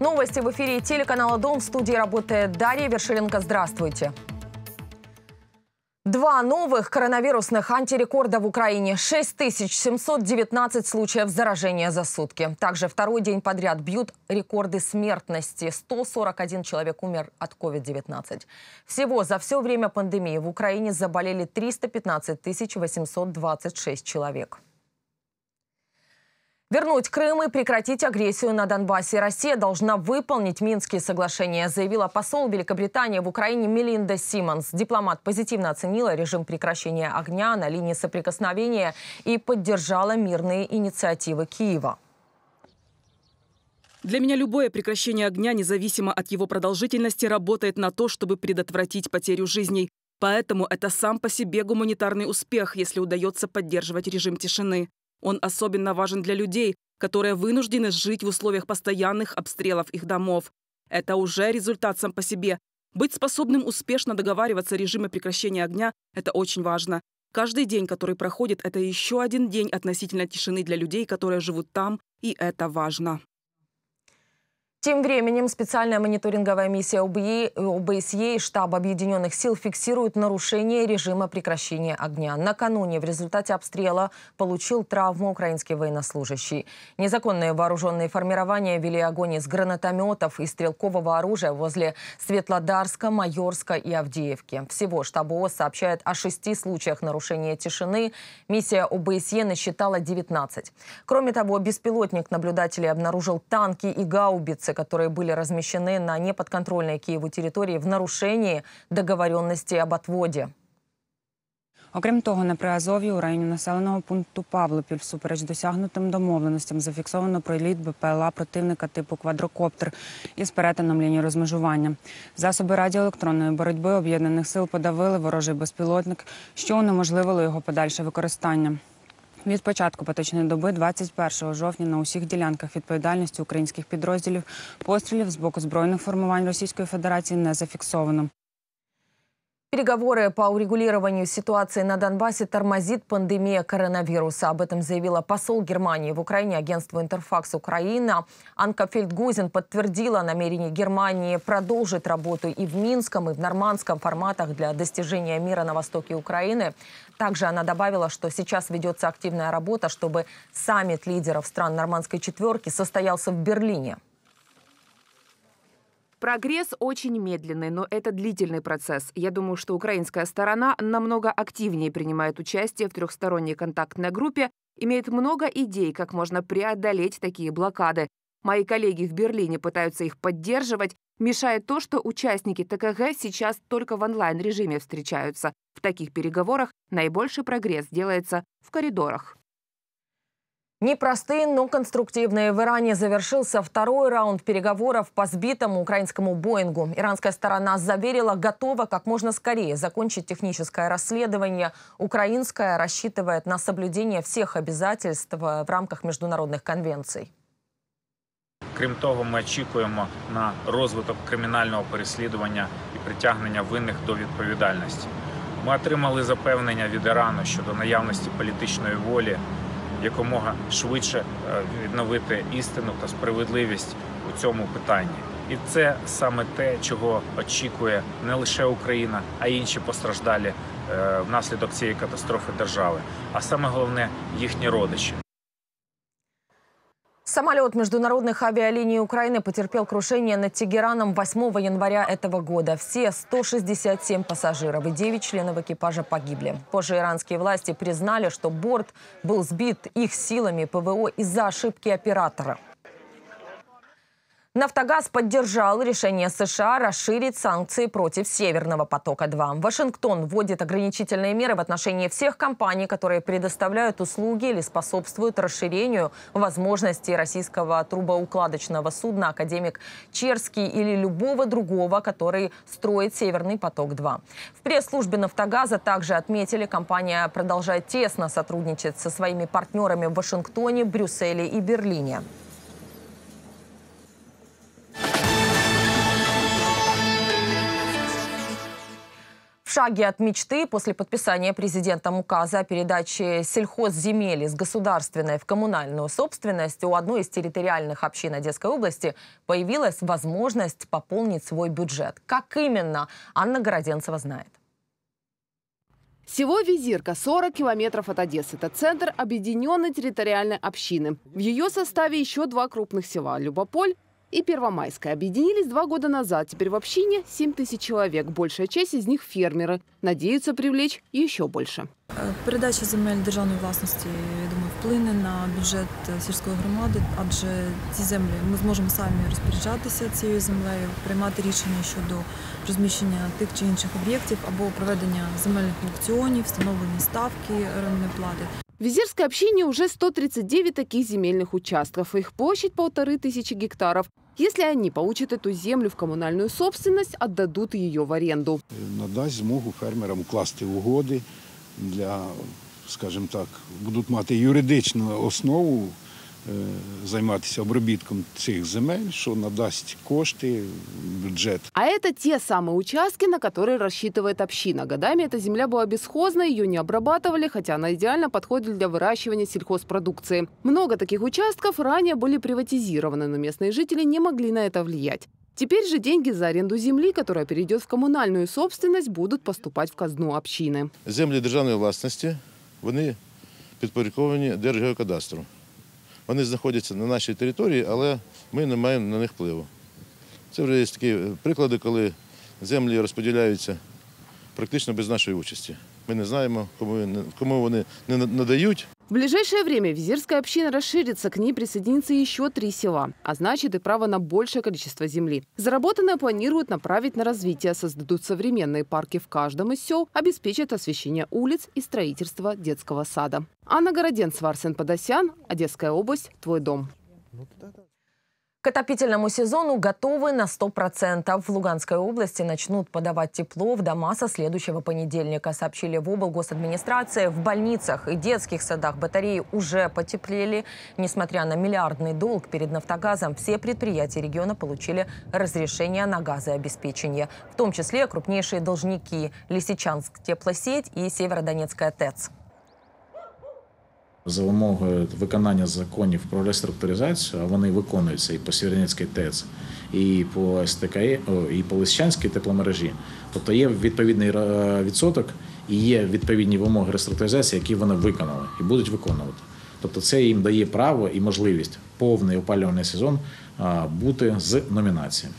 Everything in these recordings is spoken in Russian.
Новости в эфире телеканала «Дом». В студии работает Дарья Вершиленко. Здравствуйте. Два новых коронавирусных антирекорда в Украине. 6719 случаев заражения за сутки. Также второй день подряд бьют рекорды смертности. 141 человек умер от COVID-19. Всего за все время пандемии в Украине заболели 315 826 человек. Вернуть Крым и прекратить агрессию на Донбассе. Россия должна выполнить Минские соглашения, заявила посол Великобритании в Украине Мелинда Симмонс. Дипломат позитивно оценила режим прекращения огня на линии соприкосновения и поддержала мирные инициативы Киева. Для меня любое прекращение огня, независимо от его продолжительности, работает на то, чтобы предотвратить потерю жизней. Поэтому это сам по себе гуманитарный успех, если удается поддерживать режим тишины. Он особенно важен для людей, которые вынуждены жить в условиях постоянных обстрелов их домов. Это уже результат сам по себе. Быть способным успешно договариваться о режиме прекращения огня – это очень важно. Каждый день, который проходит, это еще один день относительно тишины для людей, которые живут там, и это важно. Тем временем специальная мониторинговая миссия ОБСЕ и штаб Объединенных сил фиксируют нарушение режима прекращения огня. Накануне в результате обстрела получил травму украинский военнослужащий. Незаконные вооруженные формирования вели огонь из гранатометов и стрелкового оружия возле Светлодарска, Майорска и Авдеевки. Всего штаб ООС сообщает о шести случаях нарушения тишины. Миссия ОБСЕ насчитала 19. Кроме того, беспилотник наблюдателей обнаружил танки и гаубицы единицы, которые были размещены на неподконтрольной Киеву территории в нарушении договоренности об отводе. Окрім того, на Приазов'ї у районі населеного пункту Павлопіль всупереч досягнутим домовленостям зафіксовано приліт БПЛА противника типу квадрокоптер із перетином лінії розмежування. Засоби радіоелектронної боротьби об'єднаних сил подавили ворожий безпілотник, що унеможливило його подальше використання. Від початку поточної доби, 21 жовтня, на усіх ділянках відповідальності українських підрозділів пострілів з боку збройних формувань Російської Федерації не зафіксовано. Переговоры по урегулированию ситуации на Донбассе тормозит пандемия коронавируса. Об этом заявила посол Германии в Украине агентству «Интерфакс Украина». Анка Фельдгузен подтвердила намерение Германии продолжить работу и в Минском, и в нормандском форматах для достижения мира на востоке Украины. Также она добавила, что сейчас ведется активная работа, чтобы саммит лидеров стран нормандской четверки состоялся в Берлине. Прогресс очень медленный, но это длительный процесс. Я думаю, что украинская сторона намного активнее принимает участие в трехсторонней контактной группе, имеет много идей, как можно преодолеть такие блокады. Мои коллеги в Берлине пытаются их поддерживать. Мешает то, что участники ТКГ сейчас только в онлайн-режиме встречаются. В таких переговорах наибольший прогресс делается в коридорах. Непростые, но конструктивные. В Иране завершился второй раунд переговоров по сбитому украинскому «Боингу». Иранская сторона заверила, готова как можно скорее закончить техническое расследование. Украинская рассчитывает на соблюдение всех обязательств в рамках международных конвенций. Крім того, ми очікуємо на розвиток кримінального переслідування і притягнення винних до відповідальності. Ми отримали запевнення від Ірану щодо наявності політичної волі Якомога швидше е, відновити істину та справедливість у цьому питанні. І це саме те, чого очікує не лише Україна, а й інші постраждалі е, внаслідок цієї катастрофи держави, а саме головне їхні родичі. Самолет международных авиалиний Украины потерпел крушение над Тегераном 8 января этого года. Все 167 пассажиров и 9 членов экипажа погибли. Позже иранские власти признали, что борт был сбит их силами ПВО из-за ошибки оператора. «Нафтогаз» поддержал решение США расширить санкции против «Северного потока-2». Вашингтон вводит ограничительные меры в отношении всех компаний, которые предоставляют услуги или способствуют расширению возможностей российского трубоукладочного судна «Академик Черский» или любого другого, который строит «Северный поток-2». В пресс-службе «Нафтогаза» также отметили, компания продолжает тесно сотрудничать со своими партнерами в Вашингтоне, Брюсселе и Берлине. Шаге от мечты после подписания президентом указа о передаче сельхозземель из государственной в коммунальную собственность у одной из территориальных общин Одесской области появилась возможность пополнить свой бюджет. Как именно, Анна Городенцева знает. Всего Визирка 40 километров от Одессы. Это центр объединенной территориальной общины. В ее составе еще два крупных села – Любополь и Первомайская объединились два года назад. Теперь в общине 7 тысяч человек. Большая часть из них фермеры. Надеются привлечь еще больше. Передача земель державної власності, я думаю, вплине на бюджет сільської громади, адже ці землі ми зможемо самі розпоряджатися цією землею, приймати рішення щодо розміщення тих чи інших об'єктів або проведення земельних аукціонів, встановлення ставки орендної плати. В Визирской общине уже 139 таких земельных участков. Их площадь полторы тысячи гектаров. Если они получат эту землю в коммунальную собственность, отдадут ее в аренду. Надасть змогу фермерам укласти угоди для, скажімо так, будуть мати юридичну основу займатися обробітком цих земель, що надасть кошти в бюджет. А это те самые участки, на которые рассчитывает община. Годами эта земля была бесхозна, ее не обрабатывали, хотя она идеально подходит для выращивания сельхозпродукции. Много таких участков ранее были приватизированы, но местные жители не могли на это влиять. Теперь же деньги за аренду земли, которая перейдет в коммунальную собственность, будут поступать в казну общины. Землі державної власності вони підпорядковані Держгеокадастру. Вони знаходяться на нашій території, але ми не маємо на них впливу. Це вже є такі приклади, коли землі розподіляються практично без нашої участі. Ми не знаємо, кому, вони- не надають. В ближайшее время Визирская община расширится, к ней присоединится еще три села, а значит и право на большее количество земли. Заработанное планируют направить на развитие, создадут современные парки в каждом из сел, обеспечат освещение улиц и строительство детского сада. Анна Городенцева, Арсен Подосян, Одесская область, «Твой дом». К отопительному сезону готовы на 100%. В Луганской области начнут подавать тепло в дома со следующего понедельника, сообщили в облгосадминистрации. В больницах и детских садах батареи уже потеплели. Несмотря на миллиардный долг перед «Нафтогазом», все предприятия региона получили разрешение на газообеспечение. В том числе крупнейшие должники – Лисичанск теплосеть и Северодонецкая ТЭЦ. За вимогою виконання законів про реструктуризацію, а вони виконуються і по Сєвєродонецькій ТЕЦ, і по СТК, і по Лисичанській тепломережі. Тобто є відповідний е, відсоток і є відповідні вимоги реструктуризації, які вони виконали і будуть виконувати. Тобто це їм дає право і можливість повний опалювальний сезон бути з номінаціями.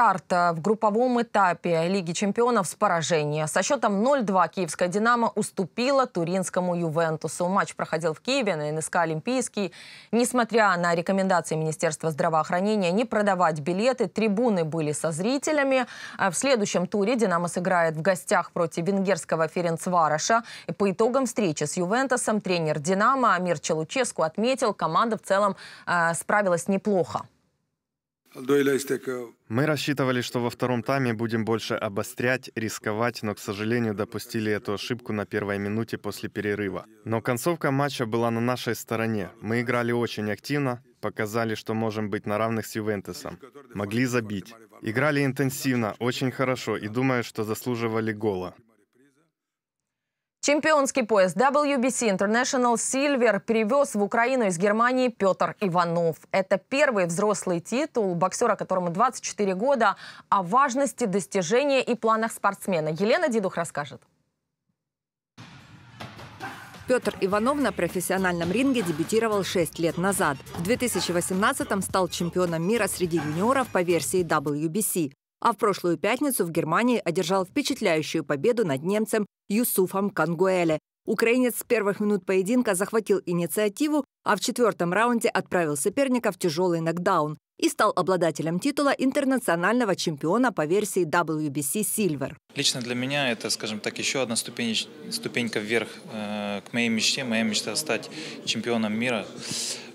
Старт э, в групповом этапе Лиги чемпионов с поражения. Со счетом 0-2 киевская «Динамо» уступила туринскому «Ювентусу». Матч проходил в Киеве на НСК «Олимпийский». Несмотря на рекомендации Министерства здравоохранения не продавать билеты, трибуны были со зрителями. А В следующем туре «Динамо» сыграет в гостях против венгерского Ференцвароша. И по итогам встречи с «Ювентусом» тренер «Динамо» Амир Челуческу отметил, команда в целом э, справилась неплохо. Мы рассчитывали, что во втором тайме будем больше обострять, рисковать, но, к сожалению, допустили эту ошибку на первой минуте после перерыва. Но концовка матча была на нашей стороне. Мы играли очень активно, показали, что можем быть на равных с Ювентусом. Могли забить. Играли интенсивно, очень хорошо и думаю, что заслуживали гола. Чемпионский пояс WBC International Silver перевез в Украину из Германии Петр Иванов. Это первый взрослый титул боксера, которому 24 года, о важности достижения и планах спортсмена. Елена Дидух расскажет. Петр Иванов на профессиональном ринге дебютировал 6 лет назад. В 2018-м стал чемпионом мира среди юниоров по версии WBC. А в прошлую пятницу в Германии одержал впечатляющую победу над немцем Юсуфом Кангуэле. Украинец с первых минут поединка захватил инициативу, а в четвертом раунде отправил соперника в тяжелый нокдаун и стал обладателем титула интернационального чемпиона по версии WBC Silver. Лично для меня это, скажем так, еще одна ступень, ступенька вверх э, к моей мечте. Моя мечта стать чемпионом мира.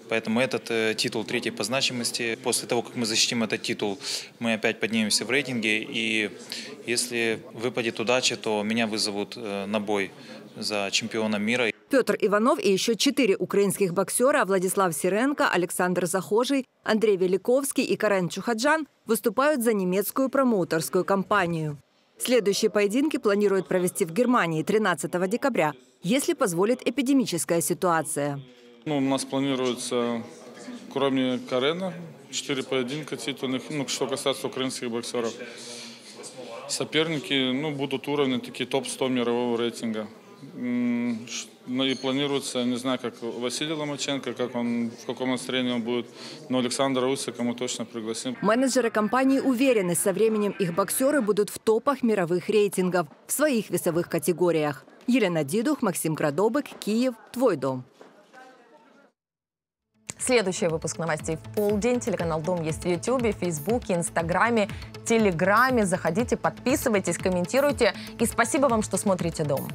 Поэтому этот э, титул третий по значимости. После того, как мы защитим этот титул, мы опять поднимемся в рейтинге. И если выпадет удача, то меня вызовут э, на бой за чемпиона мира. Петр Иванов и еще четыре украинских боксера Владислав Сиренко, Александр Захожий, Андрей Великовский и Карен Чухаджан выступают за немецкую промоутерскую компанию. Следующие поединки планируют провести в Германии 13 декабря, если позволит эпидемическая ситуация. Ну, у нас планируется, кроме Карена, четыре поединка титульных, ну, что касается украинских боксеров. Соперники ну, будут уровни такие топ-100 мирового рейтинга. Ну и планируется, не знаю, как Василий Ломаченко, как он, в каком настроении он будет, но Александра Усика мы точно пригласим. Менеджеры компании уверены, со временем их боксеры будут в топах мировых рейтингов в своих весовых категориях. Елена Дидух, Максим Градобык, Киев, Твой дом. Следующий выпуск новостей в полдень. Телеканал «Дом» есть в Ютьюбе, Фейсбуке, Инстаграме, Телеграме. Заходите, подписывайтесь, комментируйте. И спасибо вам, что смотрите «Дом».